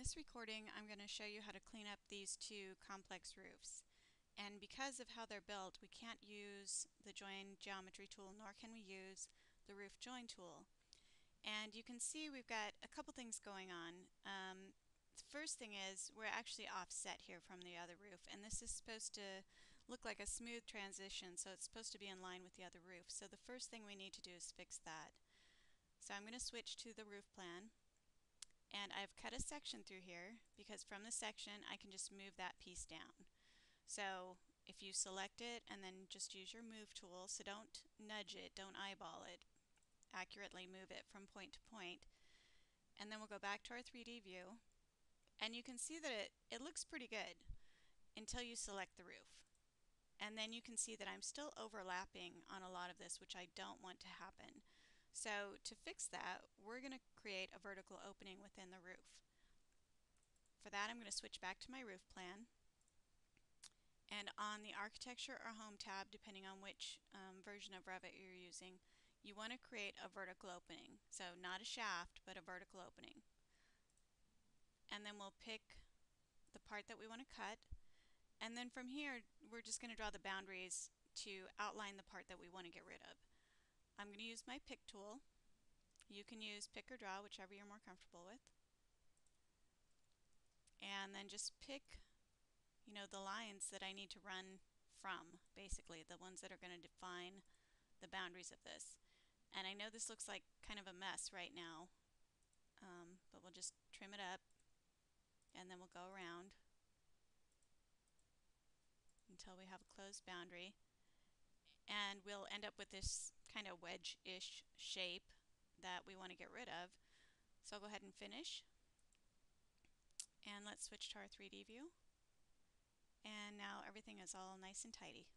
this recording I'm going to show you how to clean up these two complex roofs. And because of how they're built, we can't use the join geometry tool nor can we use the roof join tool. And you can see we've got a couple things going on. Um, the first thing is we're actually offset here from the other roof and this is supposed to look like a smooth transition so it's supposed to be in line with the other roof. So the first thing we need to do is fix that. So I'm going to switch to the roof plan and I've cut a section through here because from the section I can just move that piece down. So if you select it and then just use your move tool, so don't nudge it, don't eyeball it, accurately move it from point to point. And then we'll go back to our 3D view and you can see that it, it looks pretty good until you select the roof. And then you can see that I'm still overlapping on a lot of this which I don't want to happen. So to fix that, we're going to create a vertical opening within the roof. For that, I'm going to switch back to my roof plan. And on the Architecture or Home tab, depending on which um, version of Revit you're using, you want to create a vertical opening. So not a shaft, but a vertical opening. And then we'll pick the part that we want to cut. And then from here, we're just going to draw the boundaries to outline the part that we want to get rid of. I'm going to use my pick tool. You can use pick or draw, whichever you're more comfortable with. And then just pick, you know, the lines that I need to run from, basically, the ones that are going to define the boundaries of this. And I know this looks like kind of a mess right now, um, but we'll just trim it up and then we'll go around until we have a closed boundary and we'll end up with this kind of wedge-ish shape that we want to get rid of. So I'll go ahead and finish. And let's switch to our 3D view. And now everything is all nice and tidy.